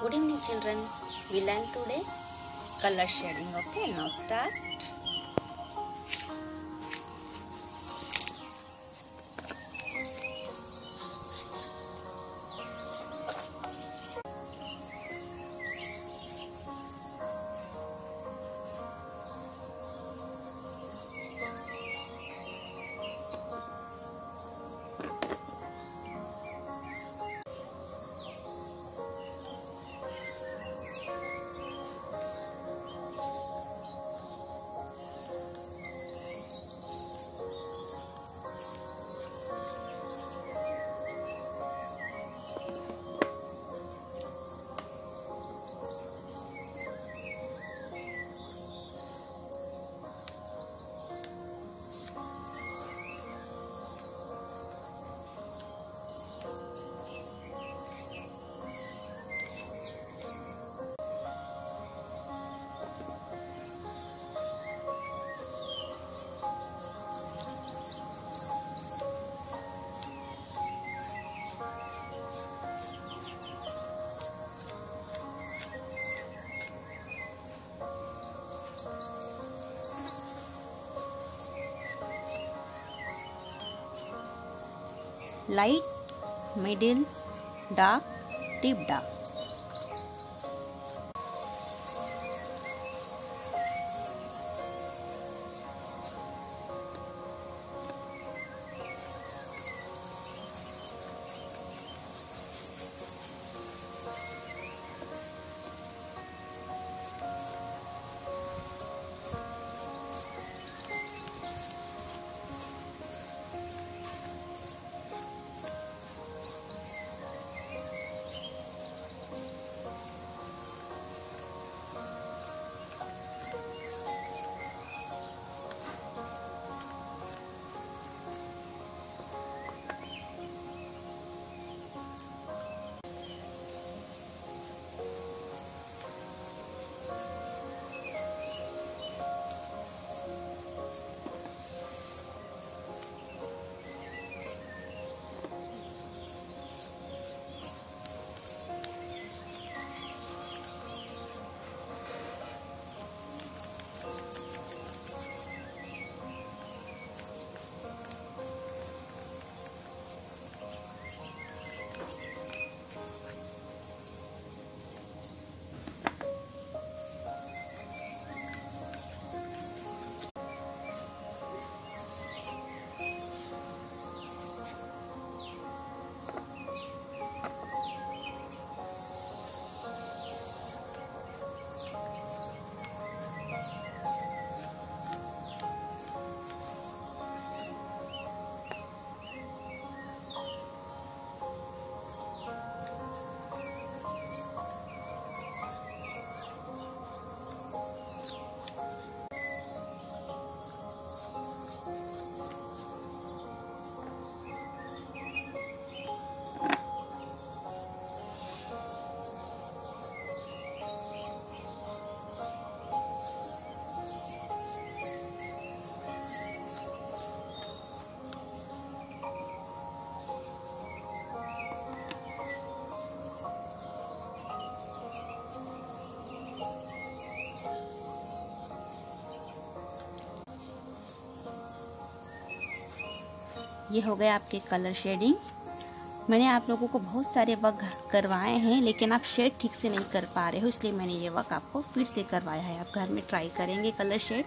Good evening, children. We learn today color shading. Okay, now start. Light middle dark deep dark ये हो गए आपके colour shading मैंने आप लोगों को बहुत सारे वर्क करवाए हैं, लेकिन आप शेड ठीक से नहीं कर पा रहे हो, इसलिए मैंने ये वर्क आपको फिर से करवाया है. आप घर में ट्राई करेंगे कलर शेड